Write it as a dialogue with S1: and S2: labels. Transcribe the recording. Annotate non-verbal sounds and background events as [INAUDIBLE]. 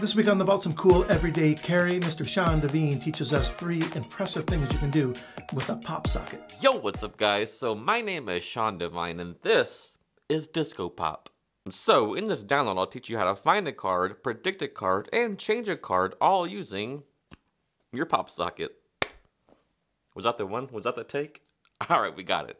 S1: This week on the Vault Some Cool Everyday Carry, Mr. Sean Devine teaches us three impressive things you can do with a pop socket.
S2: Yo, what's up guys? So my name is Sean Devine and this is Disco Pop. So in this download I'll teach you how to find a card, predict a card, and change a card all using your pop socket. Was that the one? Was that the take? [LAUGHS] Alright, we got it.